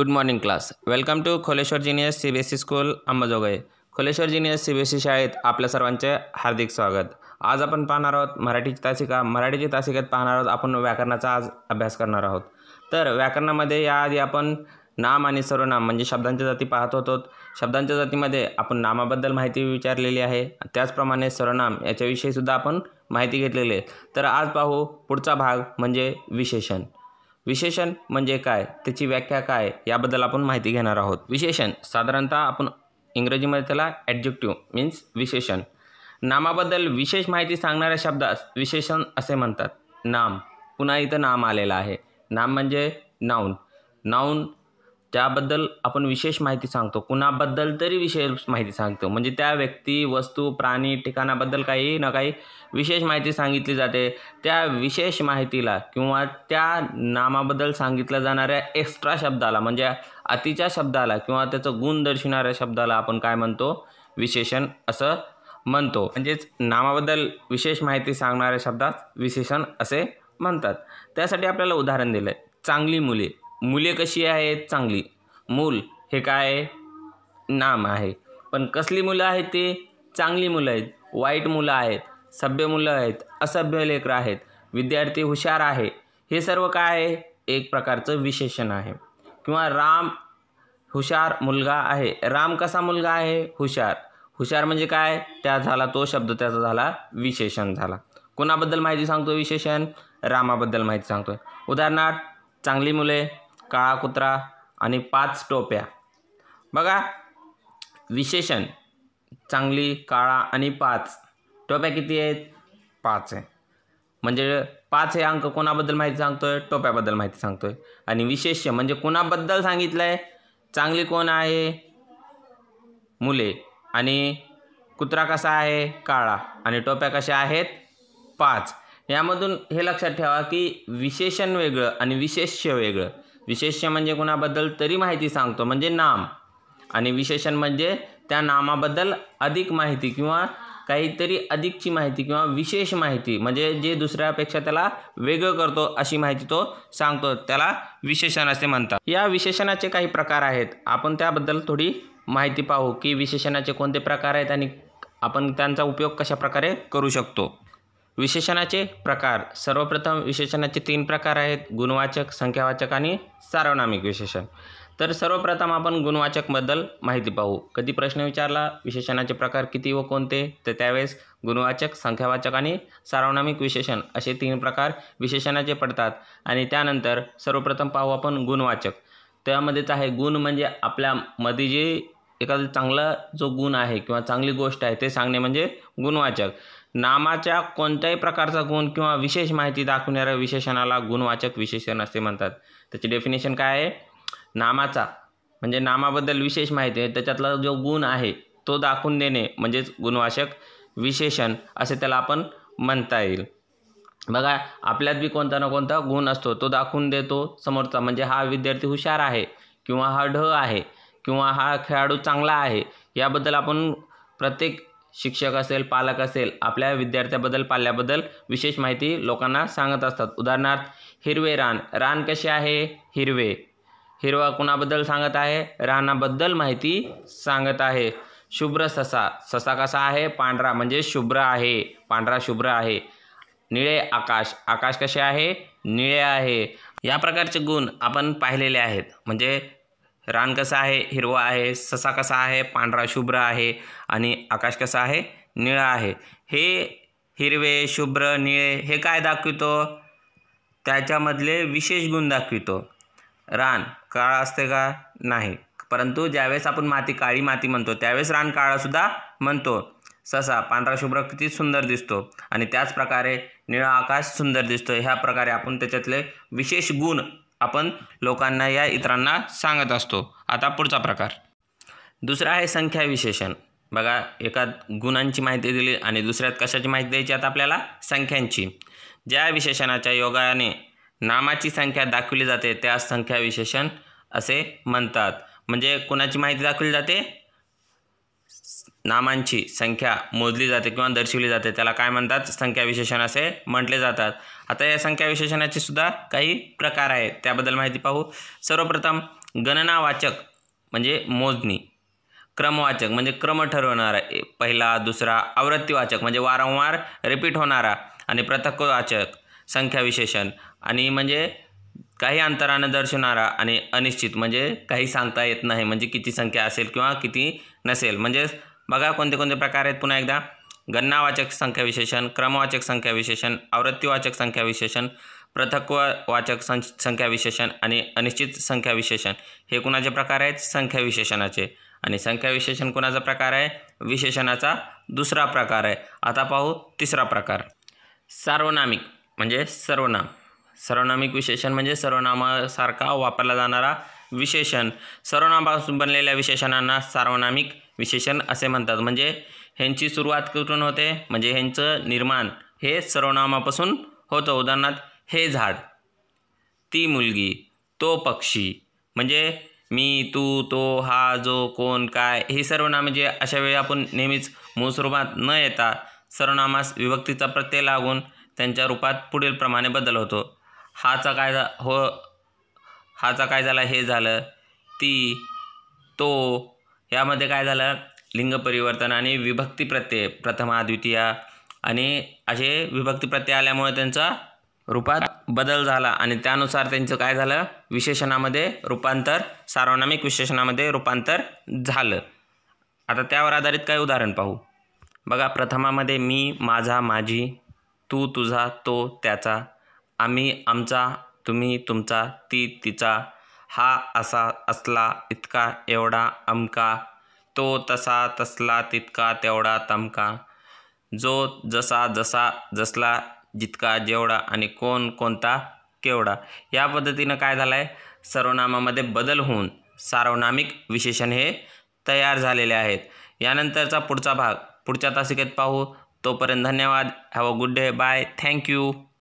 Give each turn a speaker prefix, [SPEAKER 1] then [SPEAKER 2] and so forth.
[SPEAKER 1] Good morning class welcome to Kholeshwar genius C B S C school Ambajogai Kholeshwar genius C B S C शाळेत आपल्या सर्वांचे हार्दिक स्वागत. आज आपण पाहणार आहोत मराठीची तासिका. मराठीची तासिकेत पाहणार आहोत आपण व्याकरणाचा आज अभ्यास करणार आहोत. तर व्याकरणामध्ये याआधी आपण नाम आणि सर्वनाम म्हणजे शब्दांच्या जाती पाहत होतो. शब्दांच्या जातीमध्ये आपण नामाबद्दल माहिती विचारलेली आहे. त्याचप्रमाणे सर्वनाम याच्याविषयीसुद्धा आपण माहिती घेतलेली आहे. तर आज पाहू पुढचा भाग म्हणजे विशेषण. विशेषण म्हणजे काय? त्याची व्याख्या काय? याबद्दल आपण माहिती घेणार आहोत. विशेषण साधारणतः आपण इंग्रजीमध्ये त्याला ॲडजेक्टिव्ह मीन्स विशेषण. नामाबद्दल विशेष माहिती सांगणाऱ्या शब्दास विशेषण असे म्हणतात. नाम. पुन्हा इथं नाम आलेलं आहे. नाम म्हणजे नाऊन नाऊन त्याबद्दल आपण विशेष माहिती सांगतो. कुणाबद्दल तरी विशेष माहिती सांगतो. म्हणजे त्या व्यक्ती वस्तू प्राणी ठिकाणाबद्दल काही ना काही विशेष माहिती सांगितली जाते. त्या विशेष माहितीला किंवा त्या नामाबद्दल सांगितल्या जाणाऱ्या एक्स्ट्रा शब्दाला म्हणजे अतिच्या शब्दाला किंवा त्याचं गुण दर्शवणाऱ्या शब्दाला आपण काय म्हणतो? विशेषण असं म्हणतो. म्हणजेच नामाबद्दल विशेष माहिती सांगणाऱ्या शब्दात विशेषण असे म्हणतात. त्यासाठी आपल्याला उदाहरण दिलं आहे चांगली मुले. मुले कशी आहेत? चांगली. मूल हे काय? नाम आहे. पण कसली मुलं आहेत ते? चांगली मुलं आहेत. वाईट मुलं आहेत. सभ्य मुलं आहेत. असभ्य लेकरं आहेत. विद्यार्थी हुशार आहे. हे सर्व काय? आहे एक प्रकारचं विशेषण आहे. किंवा राम हुशार मुलगा आहे. राम कसा मुलगा आहे? हुशार. हुशार म्हणजे काय? त्या झाला तो शब्द त्याचा झाला विशेषण झाला. कोणाबद्दल माहिती सांगतो विशेषण? रामाबद्दल माहिती सांगतोय. उदाहरणार्थ चांगली मुले काळा कुत्रा आणि पाच टोप्या. बघा विशेषण. चांगली काळा आणि पाच. टोप्या किती आहेत? पाच आहे. म्हणजे पाच हे अंक कोणाबद्दल माहिती सांगतो आहे टोप्याबद्दल माहिती सांगतो आहे आणि विशेष म्हणजे कोणाबद्दल सांगितलं आहे चांगली कोण आहे? मुले. आणि कुत्रा कसा आहे? काळा. आणि टोप्या कशा आहेत? पाच. यामधून हे लक्षात ठेवा की विशेषण वेगळं आणि विशेष्य वेगळं. विशेष्य म्हणजे कुणाबद्दल तरी माहिती सांगतो म्हणजे नाम. आणि विशेषण म्हणजे त्या नामाबद्दल अधिक माहिती किंवा काहीतरी अधिकची माहिती किंवा विशेष माहिती म्हणजे जे दुसऱ्यापेक्षा त्याला वेगळं करतो अशी माहिती तो सांगतो त्याला विशेषण असे म्हणतात. या विशेषणाचे काही प्रकार आहेत. आपण त्याबद्दल थोडी माहिती पाहू की विशेषणाचे कोणते प्रकार आहेत आणि आपण त्यांचा उपयोग कशा प्रकारे करू शकतो. विशेषणाचे प्रकार. सर्वप्रथम विशेषणाचे तीन प्रकार आहेत. गुणवाचक संख्यावाचक आणि सार्वनामिक विशेषण. तर सर्वप्रथम आपण गुणवाचकबद्दल माहिती पाहू. कधी प्रश्न विचारला विशेषणाचे प्रकार किती व कोणते? तर त्यावेळेस गुणवाचक संख्यावाचक आणि सार्वनामिक विशेषण असे तीन प्रकार विशेषणाचे पडतात. आणि त्यानंतर सर्वप्रथम पाहू आपण गुणवाचक. त्यामध्येच आहे गुण म्हणजे आपल्यामध्ये जे एखादा चांगला जो गुण आहे किंवा चांगली गोष्ट आहे ते सांगणे म्हणजे गुणवाचक. नामाच्या कोणत्याही प्रकारचा गुण किंवा विशेष माहिती दाखवणाऱ्या विशेषणाला गुणवाचक विशेषण असे म्हणतात. त्याची डेफिनेशन काय आहे? नामाचा म्हणजे नामाबद्दल विशेष माहिती आहे. त्याच्यातला जो गुण आहे तो दाखवून देणे म्हणजेच गुणवाचक विशेषण असे त्याला आपण म्हणता येईल. बघा आपल्यात बी कोणता ना कोणता गुण असतो. तो दाखवून देतो समोरचा म्हणजे हा विद्यार्थी हुशार आहे किंवा हा ढ आहे. किंवा हा खेळाडू चांगला आहे याबद्दल आपण प्रत्येक शिक्षक असेल पालक असेल आपल्या विद्यार्थ्याबद्दल पाल्याबद्दल विशेष माहिती लोकांना सांगत असतात. उदाहरणार्थ हिरवे रान. रान कसे आहे? हिरवे. हिरवा कुणाबद्दल सांगत आहे? रानाबद्दल माहिती सांगत आहे. शुभ्र ससा. ससा कसा आहे? पांढरा. म्हणजे शुभ्र आहे. पांढरा शुभ्र आहे. निळे आकाश. आकाश कसे आहे? निळे आहे. या प्रकारचे गुण आपण पाहिलेले आहेत. म्हणजे रान कसं आहे हिरवा आहे ससा कसा आहे पांढरा शुभ्र आहे आणि आकाश कसं आहे निळा आहे. हे हिरवे शुभ्र निळे हे काय दाखवितो? त्याच्यामधले विशेष गुण दाखवितो. रान काळा असते का? नाही. परंतु ज्यावेळेस आपण माती काळी माती म्हणतो त्यावेळेस रान काळासुद्धा म्हणतो. ससा पांढरा शुभ्र किती सुंदर दिसतो आणि त्याच प्रकारे निळा आकाश सुंदर दिसतो. ह्या प्रकारे आपण त्याच्यातले विशेष गुण आपण लोकांना या इतरांना सांगत असतो. आता पुढचा प्रकार. दुसरा आहे संख्या विशेषण बघा एका गुणांची माहिती दिली आणि दुसऱ्यात कशाची माहिती द्यायची आता आपल्याला? संख्यांची. ज्या विशेषणाच्या योगाने नामाची संख्या दाखवली जाते त्या संख्या विशेषण असे म्हणतात. म्हणजे कोणाची माहिती दाखवली जाते? नामांची संख्या मोजली जाते किंवा दर्शवली जाते. त्याला काय म्हणतात? संख्या विशेषण असे म्हटले जातात. आता या संख्या विशेषणाचे सुद्धा काही प्रकार आहेत. त्याबद्दल माहिती पाहू. सर्वप्रथम गणनावाचक म्हणजे मोजणी. क्रमवाचक म्हणजे क्रम ठरवणारा ए- पहिला दुसरा आवृत्तीवाचक म्हणजे वारंवार रिपीट होणारा आणि प्रथकवाचक संख्या विशेषण. आणि म्हणजे काही अंतरानं दर्शवणारा आणि अनिश्चित म्हणजे काही सांगता येत नाही. म्हणजे किती संख्या असेल किंवा किती नसेल. म्हणजे बघा कोणते कोणते प्रकार आहेत पुन्हा एकदा. गणनावाचक संख्या विशेषण क्रमवाचक संख्या विशेषण आवृत्तीवाचक संख्या विशेषण पृथकवाचक सं संख्या विशेषण आणि अनिश्चित संख्या विशेषण. हे कुणाचे प्रकार आहेत? संख्या विशेषणाचे. आणि संख्या विशेषण कुणाचा प्रकार आहे? विशेषणाचा दुसरा प्रकार आहे. आता पाहू तिसरा प्रकार. सार्वनामिक म्हणजे सर्वनाम. सर्वनामिक विशेषण म्हणजे सर्वनामासारखा वापरला जाणारा विशेषण. सर्वनामापासून बनलेल्या विशेषणांना सार्वनामिक विशेषण असे म्हणतात. म्हणजे ह्यांची सुरुवात कुठून होते? म्हणजे ह्यांचं निर्माण हे सर्वनामापासून होतं. उदाहरणार्थ हे झाड ती मुलगी तो पक्षी म्हणजे मी तू तो हा जो कोण काय ही सर्वनामे जे अशा वेळी आपण नेहमीच मूळ स्वरूपात न येता सर्वनामास विभक्तीचा प्रत्यय लागून त्यांच्या रूपात पुढील प्रमाणे बदल होतो. हाचा काय झा हो हाचा काय झाला? हे झालं. ती तो यामध्ये काय झालं? लिंग परिवर्तन आणि विभक्ती प्रत्यय प्रथमा द्वितीया आणि असे विभक्ती प्रत्यय आल्यामुळे त्यांचा रूपात बदल झाला आणि त्यानुसार त्यांचं काय झालं? विशेषणामध्ये रूपांतर सार्वनामिक विशेषणामध्ये रूपांतर झालं. आता त्यावर आधारित काय उदाहरण पाहू. बघा प्रथमामध्ये मी माझा माझी तू तुझा तो त्याचा. आम्ही आमचा तुम्ही तुमचा ती तिचा. हा असा असला इतका एवढा अमका तो तसा तसला तितका तेवढा तमका. जो जसा जसा जसला जितका जेवढा आणि कोण कोणता केवढा. या पद्धतीनं काय झालं आहे सर्वनामामध्ये बदल होऊन सार्वनामिक विशेषण हे तयार झालेले आहेत. यानंतरचा पुढचा भाग पुढच्या तासिकेत पाहू. तोपर्यंत धन्यवाद. Have a good day. Bye. Thank you